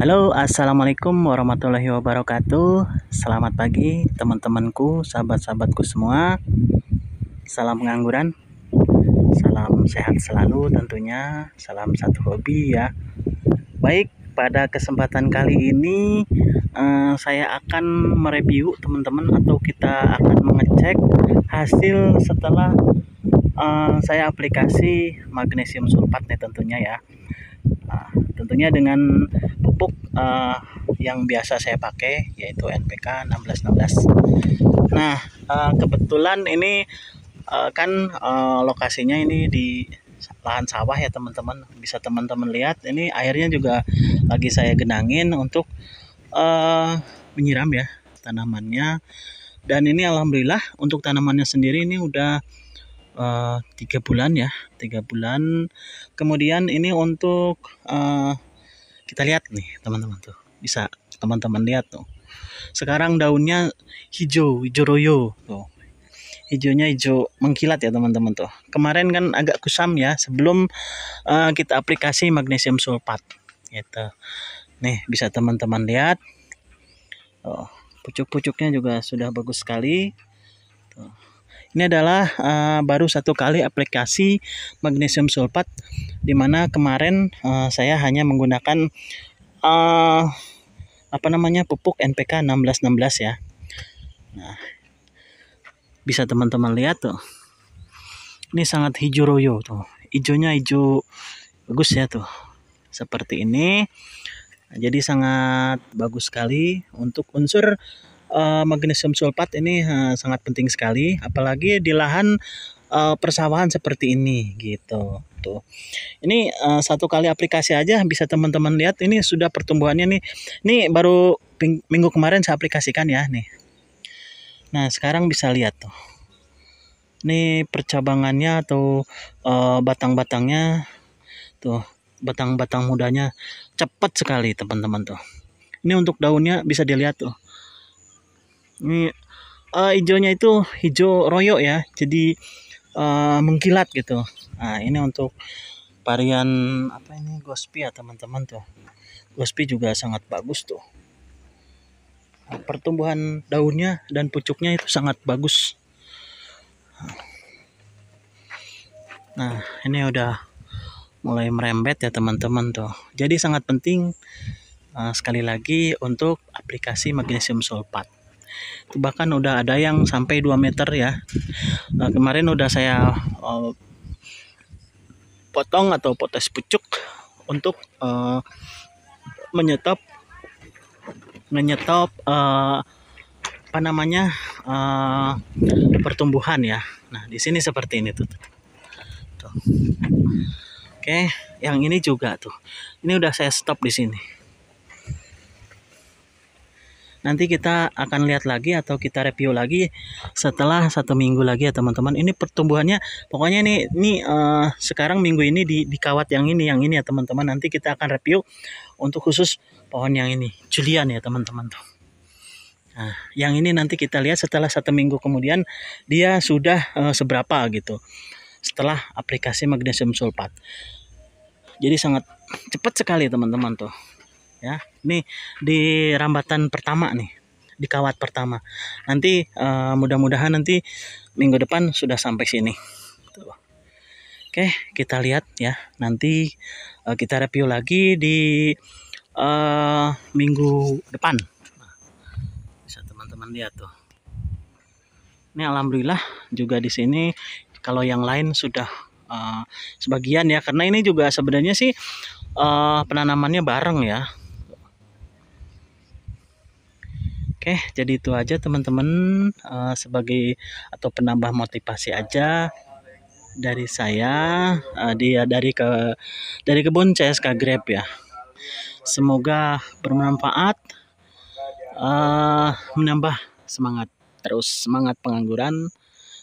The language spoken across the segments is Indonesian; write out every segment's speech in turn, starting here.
Halo assalamualaikum warahmatullahi wabarakatuh. Selamat pagi teman-temanku, sahabat-sahabatku semua. Salam pengangguran salam sehat selalu, tentunya. Salam satu hobi, ya. Baik, pada kesempatan kali ini uh, saya akan mereview, teman-teman, atau kita akan mengecek hasil setelah uh, saya aplikasi magnesium sulfat, nih, tentunya, ya. Nah, tentunya dengan pupuk uh, yang biasa saya pakai yaitu NPK 1616. Nah, uh, kebetulan ini uh, kan uh, lokasinya ini di lahan sawah ya teman-teman. Bisa teman-teman lihat ini airnya juga lagi saya genangin untuk uh, menyiram ya tanamannya. Dan ini alhamdulillah untuk tanamannya sendiri ini udah tiga uh, bulan ya tiga bulan kemudian ini untuk uh, kita lihat nih teman-teman tuh bisa teman-teman lihat tuh sekarang daunnya hijau hijau royo tuh hijaunya hijau mengkilat ya teman-teman tuh. Kemarin kan agak kusam ya sebelum uh, kita aplikasi magnesium sulfat gitu. Nih bisa teman-teman lihat. Oh, pucuk-pucuknya juga sudah bagus sekali. Tuh. Ini adalah uh, baru satu kali aplikasi magnesium sulfat di mana kemarin uh, saya hanya menggunakan uh, apa namanya pupuk NPK 1616 ya. Nah, bisa teman-teman lihat tuh. Ini sangat hijau royo tuh. Hijaunya hijau bagus ya tuh. Seperti ini. jadi sangat bagus sekali untuk unsur uh, magnesium sulfat ini uh, sangat penting sekali apalagi di lahan uh, persawahan seperti ini gitu tuh ini uh, satu kali aplikasi aja bisa teman-teman lihat ini sudah pertumbuhannya nih ini baru minggu kemarin saya aplikasikan ya nih nah sekarang bisa lihat tuh. Ini percabangannya atau uh, batang-batangnya tuh batang-batang mudanya cepat sekali teman-teman tuh. Ini untuk daunnya bisa dilihat tuh. Ini uh, hijaunya itu hijau royo ya jadi uh, mengkilat gitu. Nah ini untuk varian apa ini? Gospi ya teman-teman tuh. Gospi juga sangat bagus tuh pertumbuhan daunnya dan pucuknya itu sangat bagus. Nah ini udah mulai merembet ya teman-teman tuh. Jadi sangat penting uh, sekali lagi untuk aplikasi magnesium sulfat. Bahkan udah ada yang sampai 2 meter ya. Nah, kemarin udah saya uh, potong atau potes pucuk untuk uh, menyetop menyetop uh, apa namanya uh, pertumbuhan ya. Nah di sini seperti ini tuh, tuh. oke yang ini juga tuh. Ini udah saya stop di sini. Nanti kita akan lihat lagi atau kita review lagi setelah satu minggu lagi ya teman-teman. Ini pertumbuhannya pokoknya ini ini uh, sekarang minggu ini di, di kawat yang ini yang ini ya teman-teman. Nanti kita akan review untuk khusus pohon yang ini Julian ya teman-teman tuh. Nah yang ini nanti kita lihat setelah satu minggu kemudian dia sudah uh, seberapa gitu setelah aplikasi magnesium sulfat. Jadi sangat cepat sekali teman-teman tuh. Ya ini di rambatan pertama nih di kawat pertama. Nanti uh, mudah-mudahan nanti minggu depan sudah sampai sini. Oke kita lihat ya. Nanti uh, kita review lagi di uh, minggu depan. Nah, bisa teman-teman lihat tuh. Ini alhamdulillah juga di sini kalau yang lain sudah uh, sebagian ya. Karena ini juga sebenarnya sih uh, penanamannya bareng ya. Oke, jadi itu aja teman-teman uh, sebagai atau penambah motivasi aja dari saya uh, dia dari ke dari kebun CSK Grab ya. Semoga bermanfaat uh, menambah semangat terus semangat pengangguran.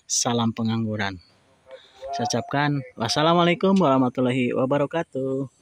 Salam pengangguran. Saya ucapkan wassalamualaikum warahmatullahi wabarakatuh.